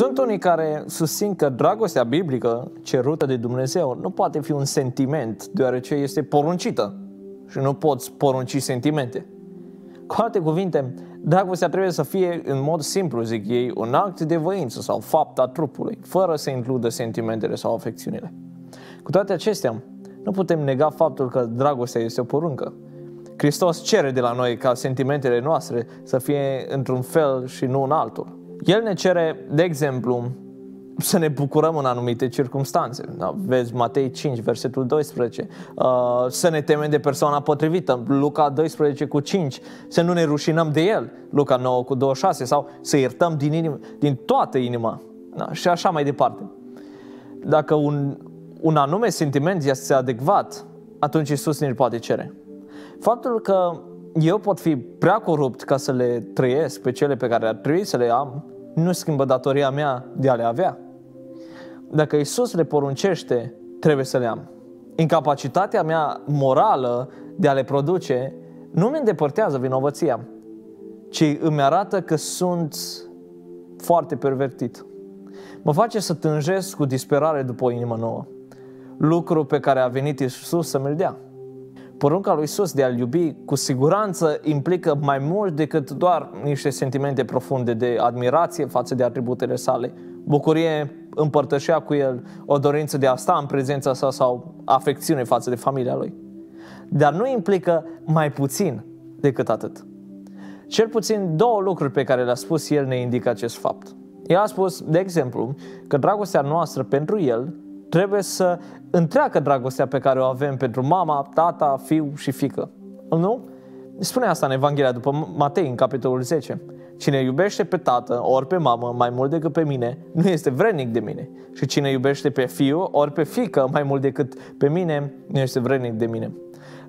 Sunt unii care susțin că dragostea biblică cerută de Dumnezeu nu poate fi un sentiment, deoarece este poruncită și nu poți porunci sentimente. Cu alte cuvinte, dragostea trebuie să fie în mod simplu, zic ei, un act de voință sau fapt a trupului, fără să includă sentimentele sau afecțiunile. Cu toate acestea, nu putem nega faptul că dragostea este o poruncă. Hristos cere de la noi ca sentimentele noastre să fie într-un fel și nu în altul. El ne cere, de exemplu, să ne bucurăm în anumite circunstanțe. Da? Vezi Matei 5, versetul 12. Uh, să ne temem de persoana potrivită. Luca 12 cu 5. Să nu ne rușinăm de el. Luca 9 cu 26. Sau să iertăm din, inimă, din toată inima. Da? Și așa mai departe. Dacă un, un anume sentiment este adecvat, atunci Isus ne-l poate cere. Faptul că eu pot fi prea corupt ca să le trăiesc pe cele pe care ar trebui să le am, nu schimbă datoria mea de a le avea. Dacă Isus le poruncește, trebuie să le am. Incapacitatea mea morală de a le produce nu mi îndepărtează vinovăția, ci îmi arată că sunt foarte pervertit. Mă face să tânjesc cu disperare după o inimă nouă. Lucru pe care a venit Isus să mi-l dea. Porunca lui Isus de a-L iubi cu siguranță implică mai mult decât doar niște sentimente profunde de admirație față de atributele sale, bucurie împărtășea cu El, o dorință de a sta în prezența sa sau afecțiune față de familia lui. Dar nu implică mai puțin decât atât. Cel puțin două lucruri pe care le-a spus El ne indică acest fapt. El a spus, de exemplu, că dragostea noastră pentru El trebuie să întreacă dragostea pe care o avem pentru mama, tata, fiu și fică. Nu? Spune asta în Evanghelia după Matei, în capitolul 10. Cine iubește pe tată ori pe mamă mai mult decât pe mine, nu este vrednic de mine. Și cine iubește pe fiu ori pe fică mai mult decât pe mine, nu este vrednic de mine.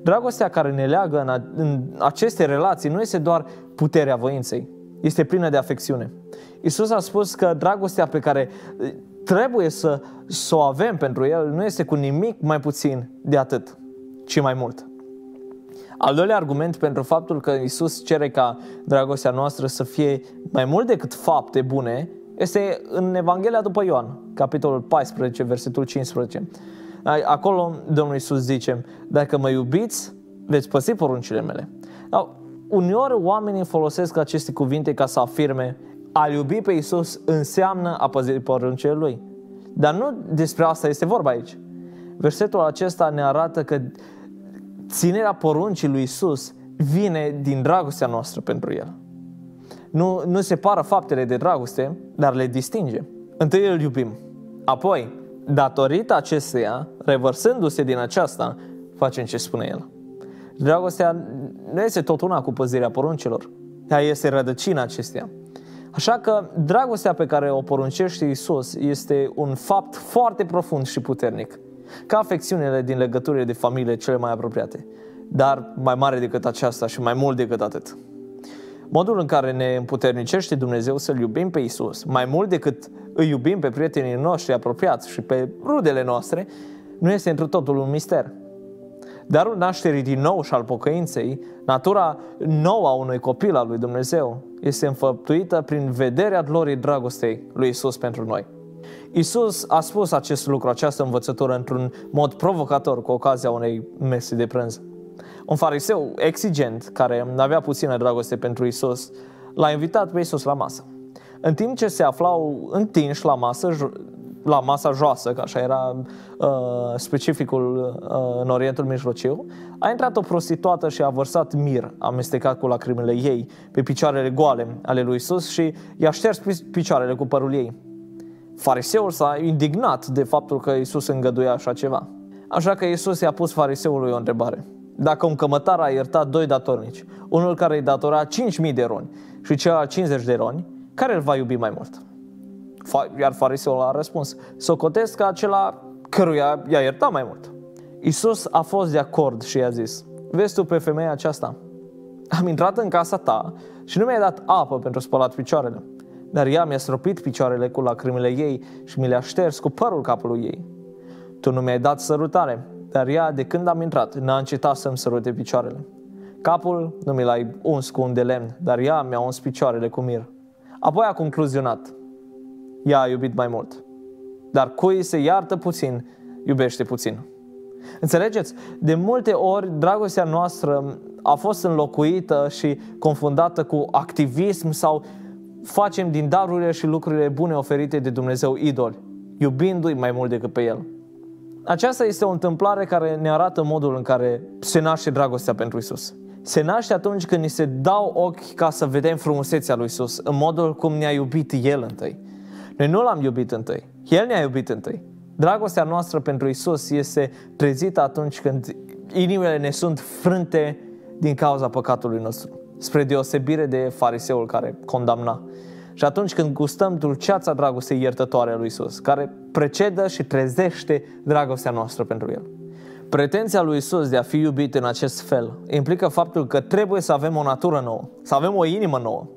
Dragostea care ne leagă în, a, în aceste relații nu este doar puterea voinței, este plină de afecțiune. Isus a spus că dragostea pe care trebuie să, să o avem pentru El nu este cu nimic mai puțin de atât, ci mai mult. Al doilea argument pentru faptul că Isus cere ca dragostea noastră să fie mai mult decât fapte bune este în Evanghelia după Ioan, capitolul 14, versetul 15. Acolo Domnul Isus zice, dacă mă iubiți, veți păzi poruncile mele. Uneori oamenii folosesc aceste cuvinte ca să afirme a iubi pe Isus înseamnă a păzi poruncile Lui. Dar nu despre asta este vorba aici. Versetul acesta ne arată că ținerea poruncii lui Isus vine din dragostea noastră pentru El. Nu, nu separă faptele de dragoste, dar le distinge. Întâi îl iubim. Apoi, datorită acesteia, revărsându-se din aceasta, facem ce spune El. Dragostea nu este tot una cu păzirea poruncilor. Ea este rădăcina acesteia. Așa că dragostea pe care o poruncește Isus este un fapt foarte profund și puternic, ca afecțiunile din legăturile de familie cele mai apropiate, dar mai mare decât aceasta și mai mult decât atât. Modul în care ne împuternicește Dumnezeu să-L iubim pe Isus, mai mult decât îi iubim pe prietenii noștri apropiați și pe rudele noastre, nu este într totul un mister. Darul nașterii din nou și al pocăinței, natura nouă a unui copil al lui Dumnezeu, este înfăptuită prin vederea glorii dragostei lui Isus pentru noi. Isus a spus acest lucru, această învățătură, într-un mod provocator cu ocazia unei mese de prânz. Un fariseu exigent, care avea puțină dragoste pentru Isus, l-a invitat pe Isus la masă. În timp ce se aflau întinși la masă, la masa joasă, că așa era uh, specificul uh, în Orientul Mijlociu, a intrat o prostituată și a vărsat mir amestecat cu lacrimile ei pe picioarele goale ale lui Isus și i-a șters picioarele cu părul ei. Fariseul s-a indignat de faptul că Isus îngăduia așa ceva. Așa că Isus i-a pus fariseului o întrebare. Dacă un cămătar a iertat doi datornici, unul care îi datora 5.000 de roni și celălalt 50 de roni, care îl va iubi mai mult? Iar fariseul a răspuns, socotesc ca acela căruia i-a iertat mai mult. Isus a fost de acord și i-a zis, vezi tu pe femeia aceasta, am intrat în casa ta și nu mi-ai dat apă pentru spălat picioarele, dar ea mi-a stropit picioarele cu lacrimile ei și mi le-a șters cu părul capului ei. Tu nu mi-ai dat sărutare, dar ea, de când am intrat, n-a încetat să-mi sărute picioarele. Capul nu mi l-ai uns cu un de lemn, dar ea mi-a uns picioarele cu mir. Apoi a concluzionat, ea a iubit mai mult. Dar cui se iartă puțin, iubește puțin. Înțelegeți? De multe ori dragostea noastră a fost înlocuită și confundată cu activism sau facem din darurile și lucrurile bune oferite de Dumnezeu idoli, iubindu-i mai mult decât pe El. Aceasta este o întâmplare care ne arată modul în care se naște dragostea pentru Isus. Se naște atunci când ni se dau ochi ca să vedem frumusețea lui Isus, în modul cum ne-a iubit El întâi. Noi nu l-am iubit întâi, El ne-a iubit întâi. Dragostea noastră pentru Isus este trezită atunci când inimile ne sunt frânte din cauza păcatului nostru, spre deosebire de fariseul care condamna. Și atunci când gustăm dulceața dragostei iertătoare a lui Isus, care precedă și trezește dragostea noastră pentru El. Pretenția lui Isus de a fi iubit în acest fel implică faptul că trebuie să avem o natură nouă, să avem o inimă nouă.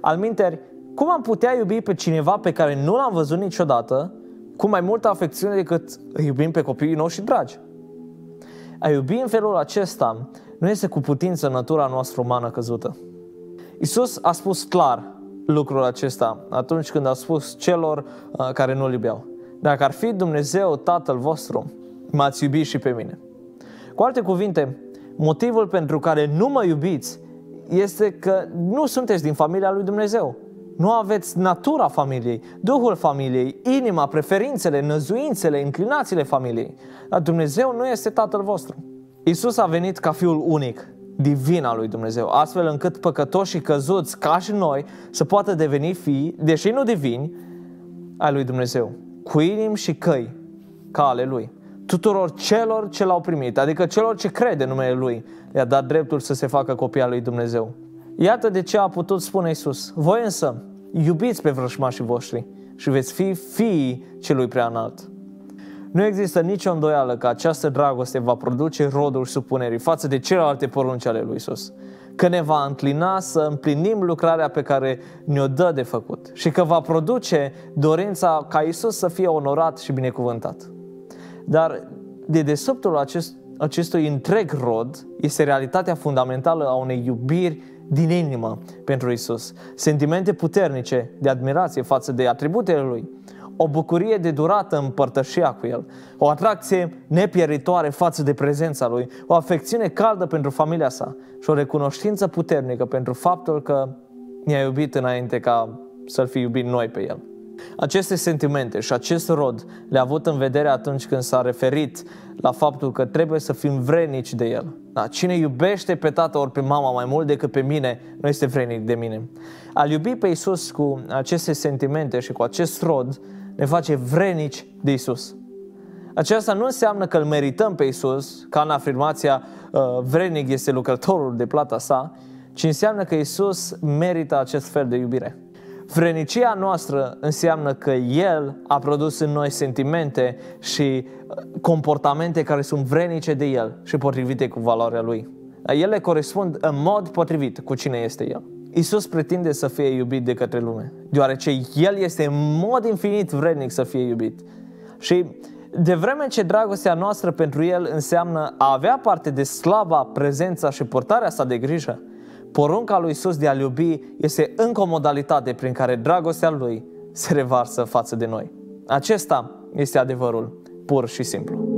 Alminteri, cum am putea iubi pe cineva pe care nu l-am văzut niciodată cu mai multă afecțiune decât îi iubim pe copiii noștri dragi? A iubi în felul acesta nu este cu putință natura noastră umană căzută. Isus a spus clar lucrul acesta atunci când a spus celor uh, care nu-L iubeau. Dacă ar fi Dumnezeu Tatăl vostru, m-ați iubit și pe mine. Cu alte cuvinte, motivul pentru care nu mă iubiți este că nu sunteți din familia lui Dumnezeu. Nu aveți natura familiei, duhul familiei, inima, preferințele, năzuințele, inclinațiile familiei. Dar Dumnezeu nu este Tatăl vostru. Isus a venit ca Fiul unic, divin al lui Dumnezeu, astfel încât păcătoși și căzuți ca și noi să poată deveni fii, deși nu divini, ai lui Dumnezeu, cu inimi și căi ca ale lui. Tuturor celor ce l-au primit, adică celor ce crede în numele lui, i-a dat dreptul să se facă copia lui Dumnezeu. Iată de ce a putut spune Isus. Voi însă, iubiți pe vrășmașii voștri și veți fi fiii celui prea înalt. Nu există nicio îndoială că această dragoste va produce rodul supunerii față de celelalte porunci ale lui Isus. Că ne va înclina să împlinim lucrarea pe care ne-o dă de făcut și că va produce dorința ca Isus să fie onorat și binecuvântat. Dar de desubtul acest, acestui întreg rod este realitatea fundamentală a unei iubiri din inimă pentru Isus, sentimente puternice de admirație față de atributele Lui, o bucurie de durată în părtășia cu El, o atracție nepieritoare față de prezența Lui, o afecțiune caldă pentru familia sa. Și o recunoștință puternică pentru faptul că ne-a iubit înainte ca să-L fi iubit noi pe El. Aceste sentimente și acest rod le-a avut în vedere atunci când s-a referit la faptul că trebuie să fim vrenici de El. Da, cine iubește pe tată ori pe mama mai mult decât pe mine, nu este vrenic de mine. Al iubi pe Isus cu aceste sentimente și cu acest rod ne face vrenici de Isus. Aceasta nu înseamnă că îl merităm pe Isus, ca în afirmația uh, vrenic este lucrătorul de plata sa, ci înseamnă că Isus merită acest fel de iubire. Vrenicia noastră înseamnă că El a produs în noi sentimente și uh, comportamente care sunt vrenice de El și potrivite cu valoarea Lui. Ele corespund în mod potrivit cu cine este El. Isus pretinde să fie iubit de către lume, deoarece El este în mod infinit vrednic să fie iubit. Și de vreme ce dragostea noastră pentru El înseamnă a avea parte de slava, prezența și portarea sa de grijă, porunca lui Isus de a-L iubi este încă o modalitate prin care dragostea Lui se revarsă față de noi. Acesta este adevărul pur și simplu.